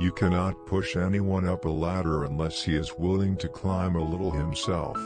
You cannot push anyone up a ladder unless he is willing to climb a little himself.